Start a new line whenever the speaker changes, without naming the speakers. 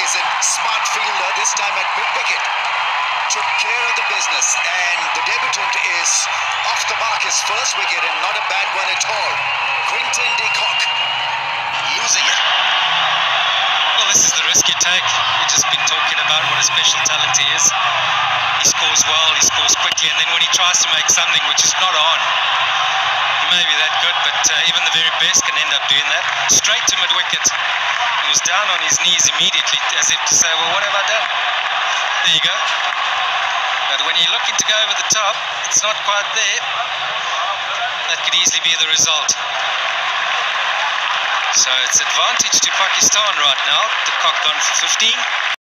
is a smart fielder, this time at mid-wicket. Took care of the business, and the debutant is off the mark his first wicket, and not a bad one at all. Quinton de Kock losing it.
Well, this is the risk you take. We've just been talking about what a special talent he is. He scores well, he scores quickly, and then when he tries to make something which is not on, he may be that good, but uh, even the very best can end up doing that. Straight to mid wicket. He was down on his knees immediately, as if to say, Well, what have I done? There you go. But when you're looking to go over the top, it's not quite there. That could easily be the result. So it's advantage to Pakistan right now. De Kock gone for 15.